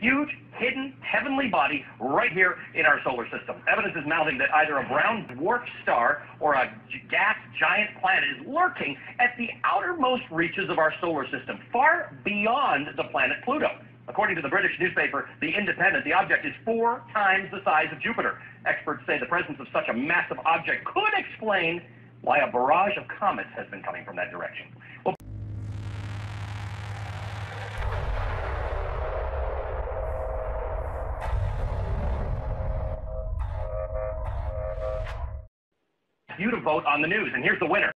huge, hidden, heavenly body right here in our solar system. Evidence is mounting that either a brown dwarf star or a gas giant planet is lurking at the outermost reaches of our solar system, far beyond the planet Pluto. According to the British newspaper The Independent, the object is four times the size of Jupiter. Experts say the presence of such a massive object could explain why a barrage of comets has been coming from that direction. Well, you to vote on the news, and here's the winner.